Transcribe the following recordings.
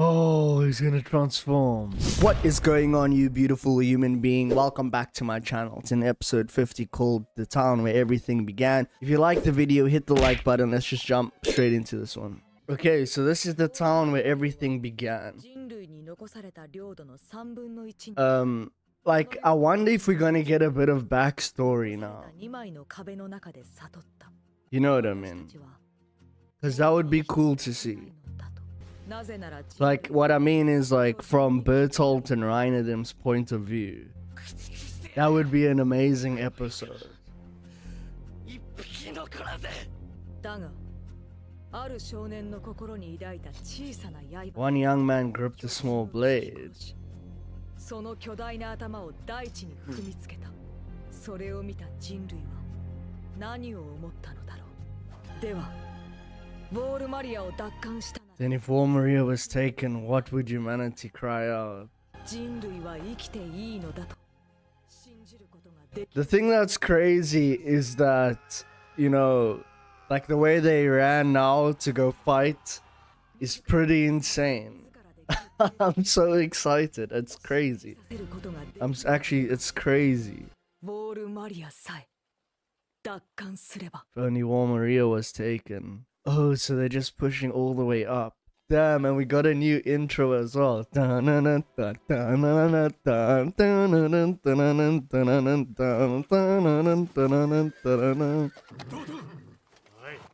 Oh, he's gonna transform. What is going on, you beautiful human being? Welcome back to my channel. It's in episode 50 called The Town Where Everything Began. If you like the video, hit the like button. Let's just jump straight into this one. Okay, so this is the town where everything began. Um, like, I wonder if we're gonna get a bit of backstory now. You know what I mean? Because that would be cool to see. Like, what I mean is, like, from Bertolt and Reinadem's point of view, that would be an amazing episode. One young man gripped a small blade. Then if Wall Maria was taken, what would humanity cry out? The thing that's crazy is that, you know, like the way they ran now to go fight is pretty insane. I'm so excited. It's crazy. I'm actually, it's crazy. If only Wall Maria was taken. Oh, so they're just pushing all the way up. Damn, and we got a new intro as well.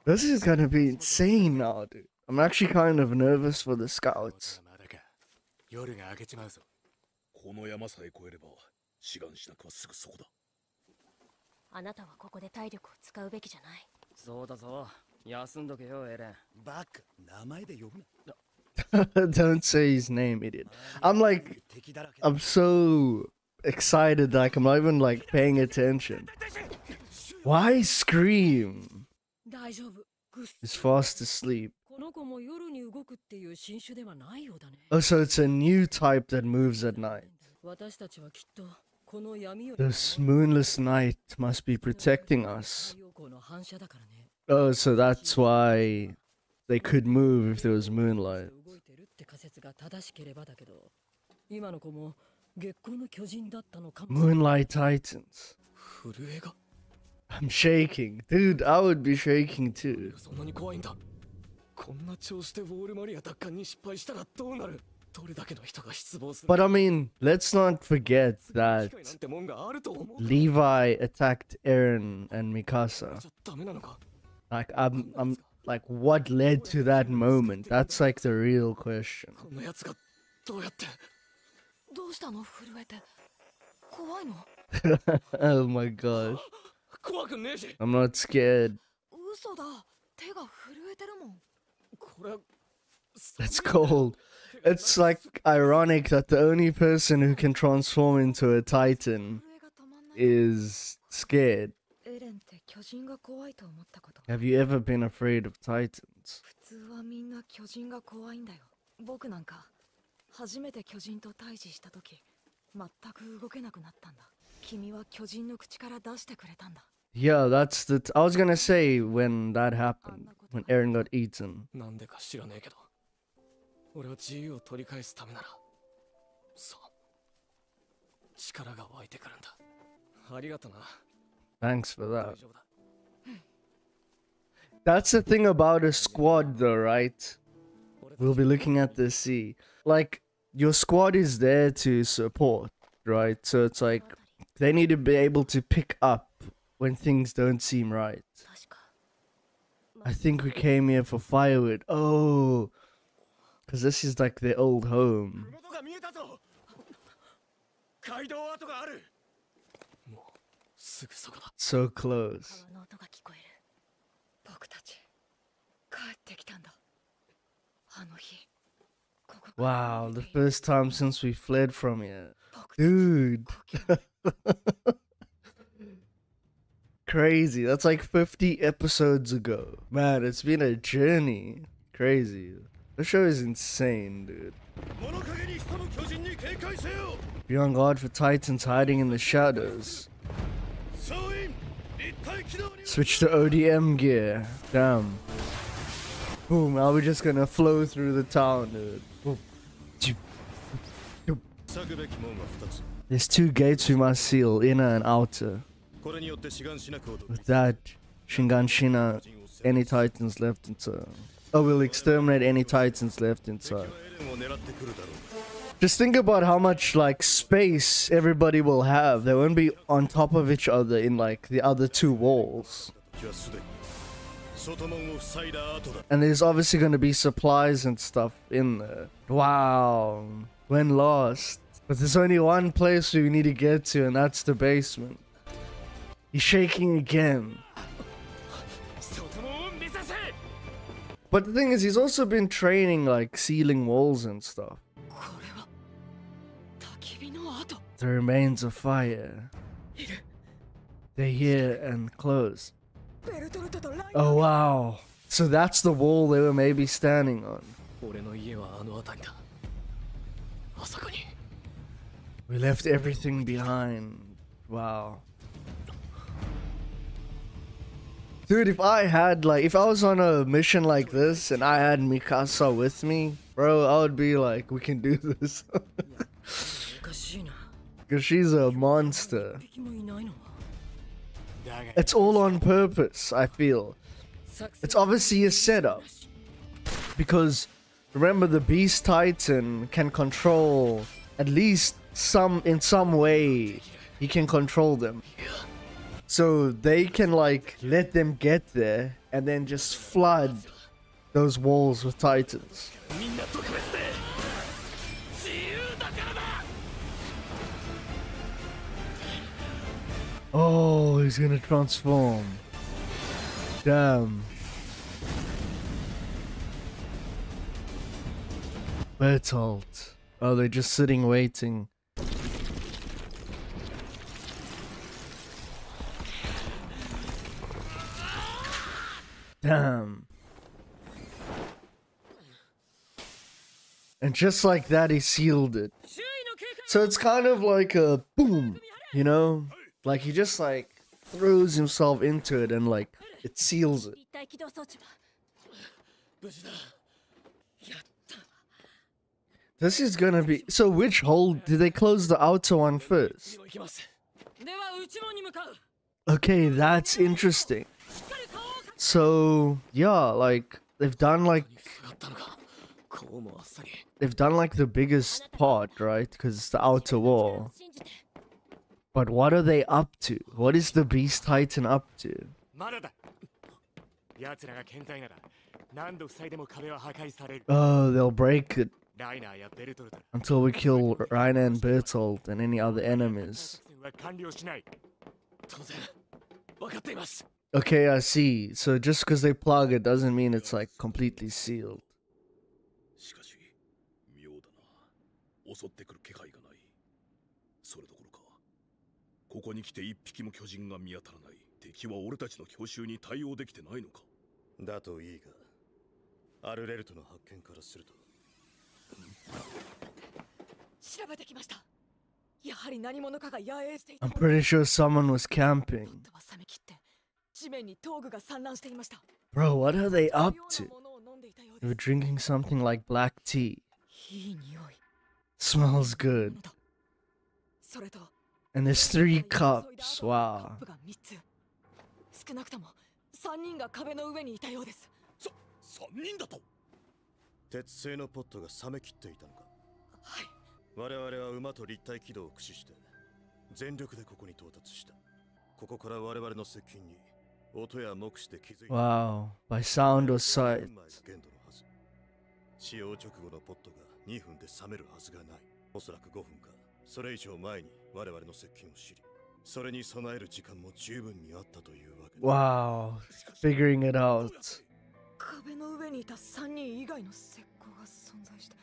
This is gonna be insane now, dude. I'm actually kind of nervous for the scouts. まだか夜が明けちまうぞこの山さえ越えれば志願しなくはすぐそこだあなたはここで体力を使うべきじゃない。そうだぞ 休んどけよエレンバカ名前で呼ぶな Don't say his name, idiot. I'm like, 敵だらけだ I'm so excited, like I'm not even like paying attention. Why scream? 大丈夫ぐっ He's fast asleep. この子も夜に動くっていう新種ではないようだね Oh, so it's a new type that moves at night. 私たちはきっとこの闇より This moonless night must be protecting us. Oh, so that's why they could move if there was moonlight. Moonlight Titans. I'm shaking. Dude, I would be shaking too. But I mean, let's not forget that Levi attacked Eren and Mikasa. Like I'm I'm like what led to that moment? That's like the real question. このやつがどうやってどうしたの震えて怖いの oh my gosh. 怖くねえし I'm not scared. 嘘だ手が震えてるもんこれは It's cold. It's like ironic that the only person who can transform into a titan 震えが止まんない is scared. エレンって巨人が怖いと思ったこと。Have you ever been afraid of titans? 普通はみんな巨人が怖いんだよ。僕なんか初めて巨人と対峙した時全く動けなくなったんだ。君は巨人の口から出してくれたんだ。Yeah, that's the. T- I was gonna say when that happened, when Aaron got eaten. なんでか知らねえけど。俺は自由を取り返すためならそう。力が湧いてくるんだ。ありがとな Thanks for that. That's the thing about a squad though, right? We'll be looking at the sea. Like, your squad is there to support, right? So it's like, they need to be able to pick up when things don't seem right. I think we came here for firewood. Oh, because this is like their old home. すぐそこだ So close. 川の音が聞こえる。僕たち帰ってきたんだあの日ここ Wow, the first time since we fled from here. 僕たち Dude. Crazy. That's like 50 episodes ago. Man, it's been a journey. Crazy. The show is insane, dude. 物陰に潜む巨人に警戒せよ Be on guard for titans hiding in the shadows. Switch to ODM gear. Damn. Boom, are we just gonna flow through the town, dude? Boom. There's two gates we must seal, inner and outer. With that, Shiganshina, any titans left inside. Oh, we'll exterminate any titans left inside. Just think about how much like space everybody will have. They won't be on top of each other in like the other two walls. And there's obviously going to be supplies and stuff in there. Wow. When lost. But there's only one place we need to get to, and that's the basement. He's shaking again. But the thing is, he's also been training like sealing walls and stuff the remains of fire. They're here and close. Oh wow. So that's the wall they were maybe standing on. We left everything behind. Wow. Dude, if I had like if I was on a mission like this and I had Mikasa with me, bro, I would be like, we can do this. because she's a monster. It's all on purpose, I feel. It's obviously a setup. Because remember the Beast Titan can control at least some in some way he can control them. So they can like let them get there and then just flood those walls with titans. Oh, he's gonna transform. Damn. Bertolt. Oh, they're just sitting waiting. Damn. And just like that, he sealed it. So it's kind of like a boom, you know? Like he just like throws himself into it and like it seals it. This is gonna be so. Which hole did they close the outer one first? Okay, that's interesting. So yeah, like they've done like they've done like the biggest part, right? Because it's the outer wall. But what are they up to? What is the Beast Titan up to? Oh, they'll break it until we kill Reiner and Bertolt and any other enemies. Okay, I see. So just because they plug it doesn't mean it's like completely sealed. ここに来て一匹も巨人が見当たらない。敵は俺たちの強襲に対応できてないのか？だといいがアルレルトの発見からすると。調べてきました。やはり何者かが野営していた。I'm pretty sure someone was camping. ポットは冷め切って地面に闘具が散乱していました。Bro, what are they up そ to? They で were す。Drinking something like black tea. いい匂い。Smells good. それと And there's three cups. Wow. ップが3つ少なくとも3人が壁の上にいたようですさ三人だと鉄製のポットが冷め切っていたのか?はい我々は馬と立体軌道を駆使して全力でここに到達したここから我々の接近に音や目視で気づいた Wow. By sound or sight. 使用直後のポットが2分で冷めるはずがないおそらく5分かそれ以上前に我々の接近を知りそれに備える時間も十分にあったというわけだ Wow. Figuring it out. 壁の上にいた3人以外の石膏が存在して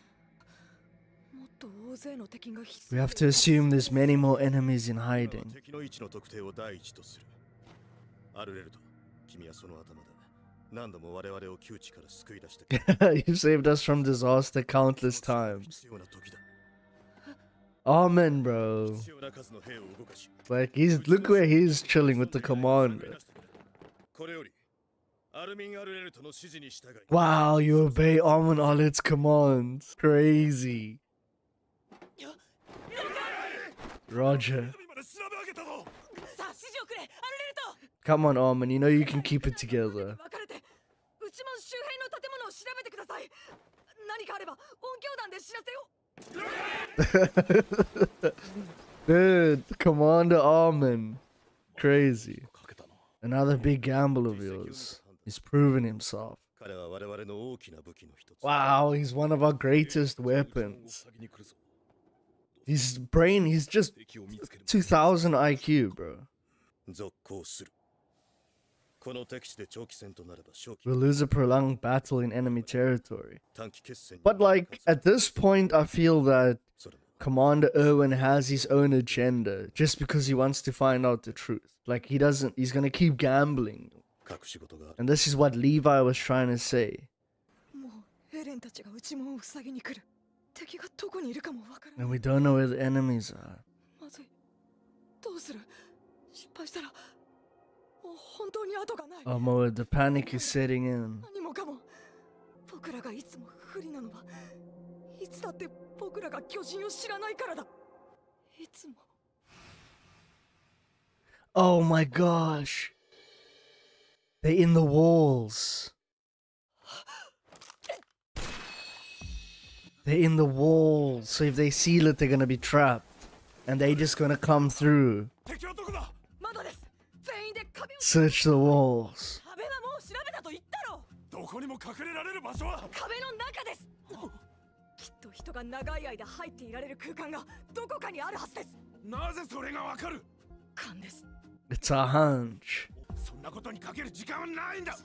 もっと大勢の敵が必 We have to assume there's many more enemies in hiding. 敵の位置の特定を第一とするアルレルト君はその頭で何度も我々を窮地から救い出してくれ You've saved us from disaster countless times. 必要な時だ Amen, bro. Like, he's look where he's chilling with the command. Wow, you obey Armin its commands. Crazy. Roger. Come on, Armin. You know you can keep it together. Dude, Commander Armin. Crazy. Another big gamble of yours. He's proven himself. Wow, he's one of our greatest weapons. His brain, he's just 2000 IQ, bro will lose a prolonged battle in enemy territory. But like at this point, I feel that Commander Erwin has his own agenda just because he wants to find out the truth. Like he doesn't, he's gonna keep gambling. And this is what Levi was trying to say. And we don't know where the enemies are まずいどうする失敗したらもう本当に後がない Oh, Mo, the panic is setting in. 何もかも僕らがいつも不利なのはいつだって僕らが巨人を知らないからだいつも Oh my gosh. They're in the walls. They're in the walls. So if they seal it, they're gonna be trapped. And they're just gonna come through. Search the walls. 壁はもう調べたと言ったろどこにも隠れられる場所は壁の中ですきっと人が長い間入っていられる空間がどこかにあるはずですなぜそれがわかる勘です It's a hunch. そんなことにかける時間はないんだ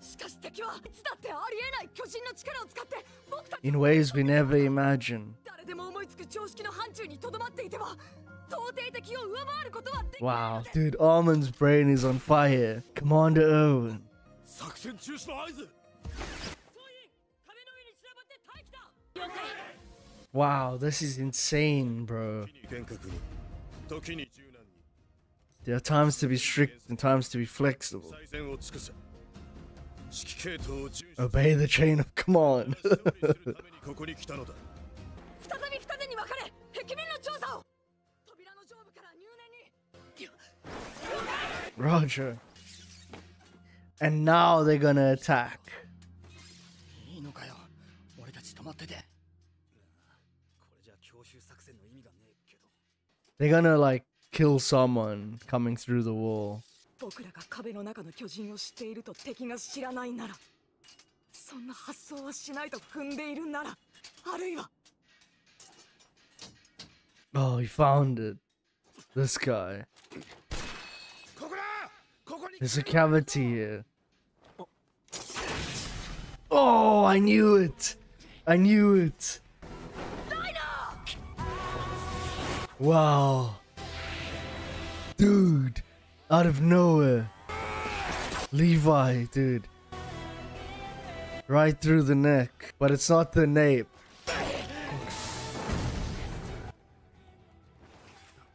しかし敵はいつだってありえない巨人の力を使って僕たち In ways we never imagined. 誰でも思いつく常識の範疇にとどまっていては Wow, dude, Armin's brain is on fire. Commander Owen. Wow, this is insane, bro. There are times to be strict and times to be flexible. Obey the chain of command. 味がねえけど They're gonna like kill someone coming through the wall. 僕らが壁の中の巨人を知っていると敵が知らないならそんな発想はしないと踏んでいるならあるいは Oh, he found it. This guy. There's a cavity here. Oh, I knew it! I knew it! Wow. Dude, out of nowhere. Levi, dude. Right through the neck, but it's not the nape.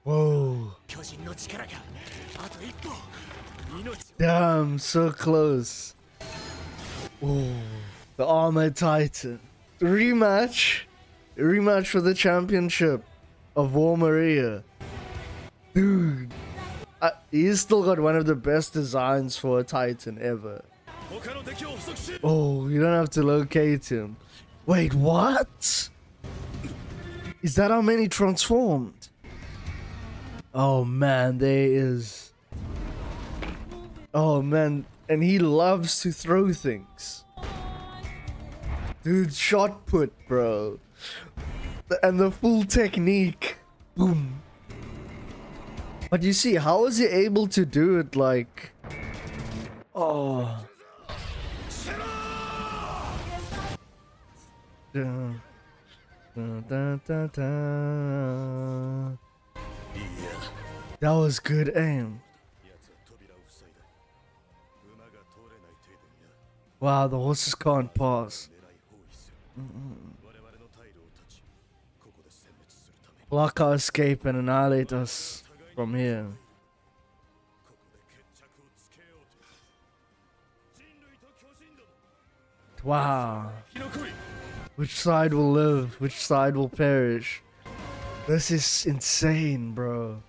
Whoa. Damn, so close. Oh, the Armored Titan. Rematch. Rematch for the championship of Wall Maria. Dude. I, he's still got one of the best designs for a Titan ever. Oh, you don't have to locate him. Wait, what? Is that how many transformed? Oh man, there is... Oh man, and he loves to throw things. Dude, shot put, bro. And the full technique. Boom. But you see, how is he able to do it like. Oh. That was good aim. Wow, the horses can't pass. Mm -mm. Block our escape and annihilate us from here. Wow. Which side will live? Which side will perish? This is insane, bro.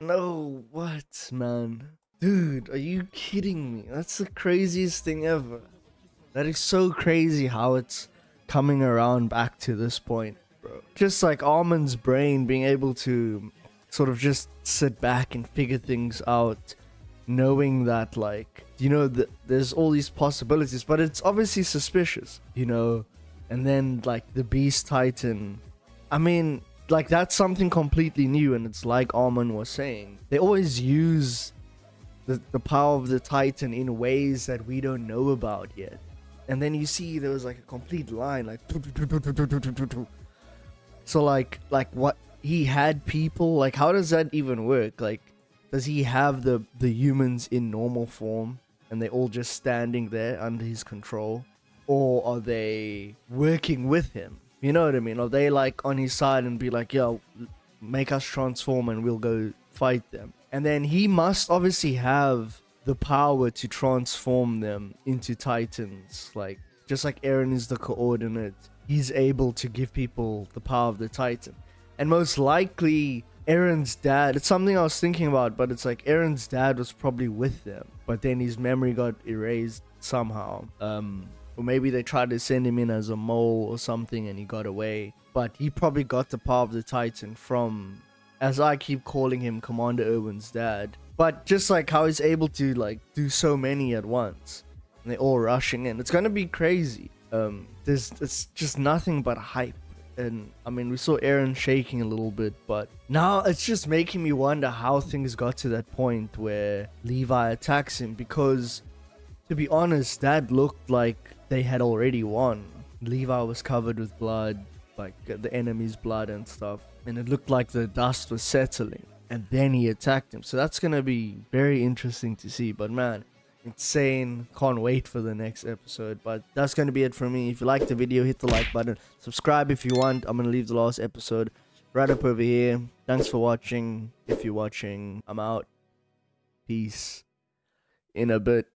No, what, man? Dude, are you kidding me? That's the craziest thing ever. That is so crazy how it's coming around back to this point, bro. Just like Armin's brain being able to sort of just sit back and figure things out, knowing that, like, you know, th- there's all these possibilities, but it's obviously suspicious, you know? And then, like, the Beast Titan. I mean, like, that's something completely new, and it's like Armin was saying. They always use the, the power of the Titan in ways that we don't know about yet. And then you see there was like a complete line, like so like like what he had people like how does that even work? Like does he have the the humans in normal form and they're all just standing there under his control? Or are they working with him? You know what I mean? Are they like on his side and be like, yo, make us transform and we'll go fight them? And then he must obviously have the power to transform them into titans. Like, just like Eren is the coordinate, he's able to give people the power of the titan. And most likely, Eren's dad, it's something I was thinking about, but it's like Eren's dad was probably with them, but then his memory got erased somehow. Um, or maybe they tried to send him in as a mole or something and he got away. But he probably got the power of the Titan from, as I keep calling him, Commander Erwin's dad. But just like how he's able to like do so many at once. And they're all rushing in. It's gonna be crazy. Um, there's it's just nothing but hype. And I mean, we saw Eren shaking a little bit, but now it's just making me wonder how things got to that point where Levi attacks him because to be honest, that looked like they had already won. Levi was covered with blood, like uh, the enemy's blood and stuff, and it looked like the dust was settling. And then he attacked him. So that's gonna be very interesting to see. But man, insane. Can't wait for the next episode. But that's gonna be it for me. If you liked the video, hit the like button. Subscribe if you want. I'm gonna leave the last episode right up over here. Thanks for watching. If you're watching, I'm out. Peace. In a bit.